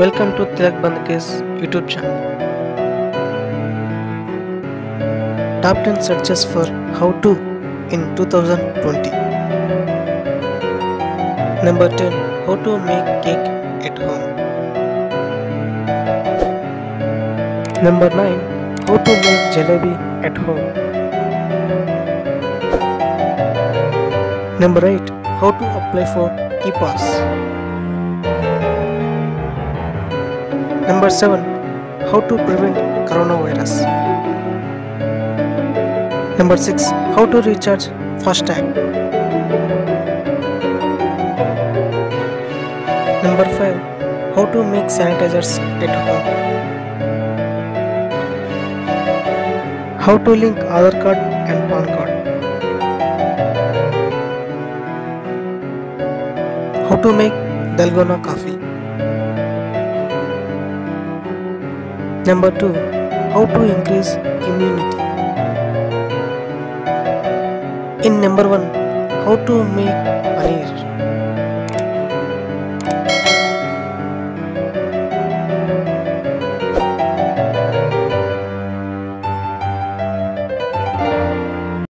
Welcome to Thilak Bandike's YouTube channel. Top 10 searches for how to in 2020. Number 10 How to make cake at home. Number 9 How to make jalebi at home. Number 8 How to apply for e-pass. Number 7 How to prevent coronavirus. Number 6 How to recharge FASTag. Number 5 How to make sanitizers at home. How to link Aadhaar card and PAN card. How to make Dalgona coffee. Number 2 How to increase immunity. In number 1 How to make paneer.